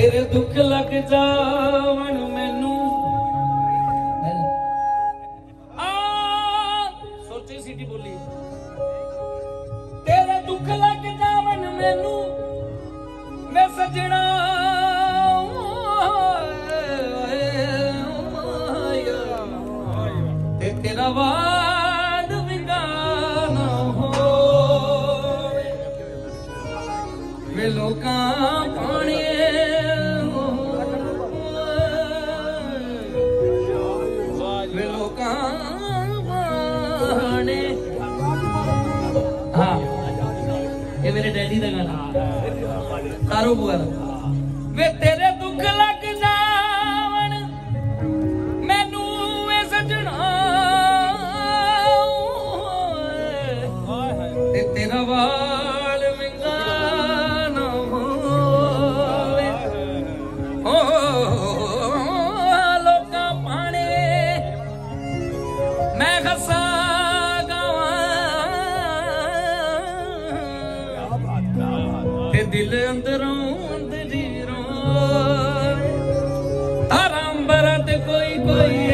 ਤੇਰੇ ਦੁੱਖ ਲੱਗ ਜਾਵਣ ਮੈਨੂੰ। ਆ, ਸੋਚੀ ਸੀਟੀ ਬੋਲੀ। ਤੇਰੇ ਦੁੱਖ ਲੱਗ ਜਾਵਣ ਮੈਨੂੰ। ਮੈਂ ਸਜਣਾ। ਤੇ ਤੇਰਾ ਵਾਦ ਵਿਗਾਨਾ ਹੋਵੇ। ਵੇ ਲੋਕਾਂ ਪਾਣੀ ਦਾ ਗਾਣਾ ਤਾਰੋ ਬੁਆ ਵੇ ਤੇਰੇ ਦੁੱਖ ਲੱਗ ਦਿਲ ਅੰਦਰੋਂ ਅੰਦਰੀਰੋਂ ਤਾਰਾ ਅੰਬਰਾਂ ਤੇ ਕੋਈ ਕੋਈ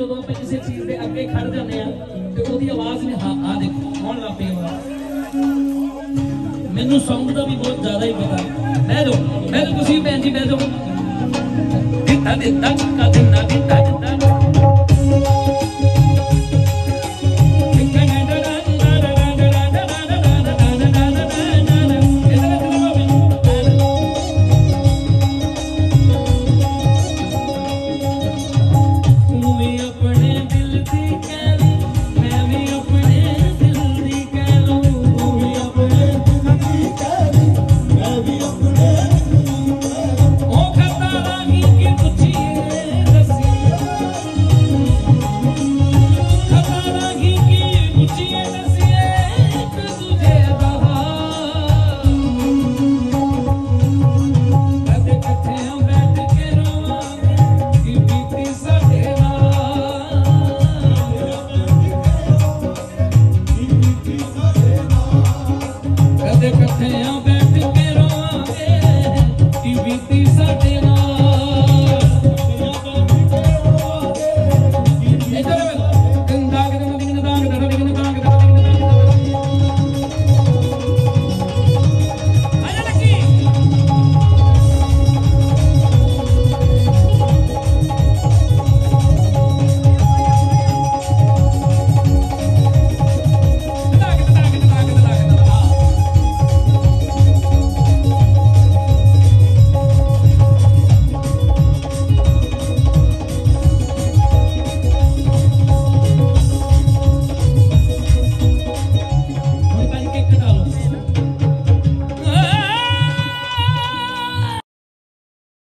ਜਦੋਂ ਆਪਾਂ ਕਿਸੇ ਚੀਜ਼ ਦੇ ਅੱਗੇ ਖੜ ਜਾਂਦੇ ਆ ਤੇ ਉਹਦੀ ਆਵਾਜ਼ ਨੇ, ਹਾਂ ਆ ਦੇਖੋ ਕੌਣ ਲੱਪੇ ਆਵਾਜ਼। ਮੈਨੂੰ ਸੌਂਗ ਦਾ ਵੀ ਬਹੁਤ ਜ਼ਿਆਦਾ ਹੀ ਪਤਾ। ਬਹਿ ਜਾਓ ਮੈਂ ਜਾਓ ਤੁਸੀਂ ਭੈਣ ਜੀ, ਬਹਿ ਜਾਓ। ਦਿੱਤਾ ਦਿੱਤਾ ਕਾ ਦਿਨਾ